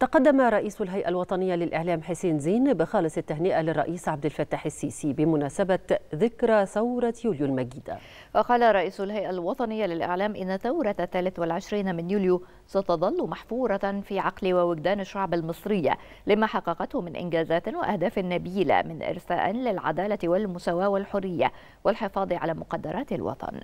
تقدم رئيس الهيئة الوطنية للإعلام حسين زين بخالص التهنئة للرئيس عبد الفتاح السيسي بمناسبة ذكرى ثورة يوليو المجيدة وقال رئيس الهيئة الوطنية للإعلام إن ثورة الثالث والعشرين من يوليو ستظل محفورة في عقل ووجدان الشعب المصري لما حققته من إنجازات وأهداف نبيلة من إرساء للعدالة والمساواة والحرية والحفاظ على مقدرات الوطن.